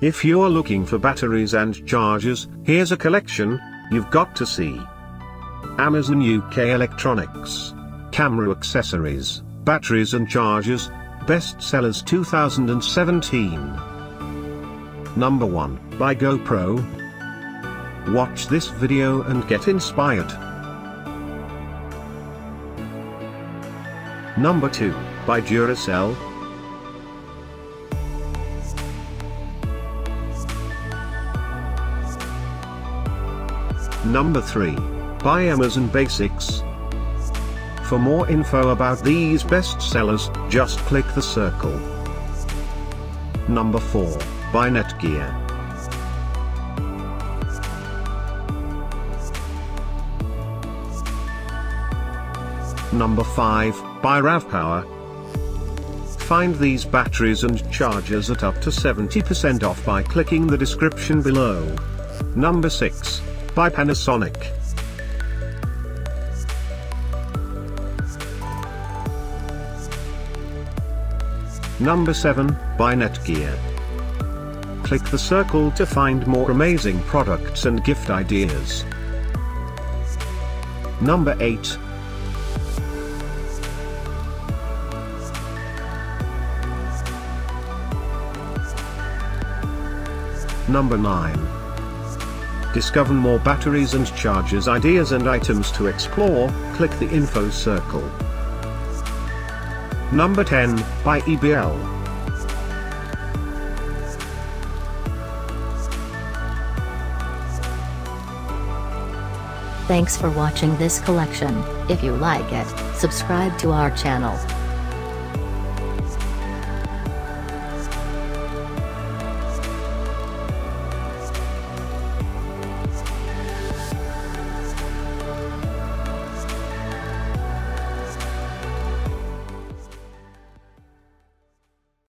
If you're looking for batteries and chargers, here's a collection you've got to see. Amazon UK Electronics. Camera accessories, batteries and chargers, bestsellers 2017. Number 1, by GoPro. Watch this video and get inspired. Number 2, by Duracell. Number 3, by Amazon Basics. For more info about these bestsellers, just click the circle. Number 4, by Netgear. Number 5, by RavPower. Find these batteries and chargers at up to 70% off by clicking the description below. Number 6, by Panasonic. Number 7, by Netgear. Click the circle to find more amazing products and gift ideas. Number 8. Number 9. Discover more batteries and chargers ideas and items to explore, click the info circle. Number 10, by EBL. Thanks for watching this collection. If you like it, subscribe to our channel.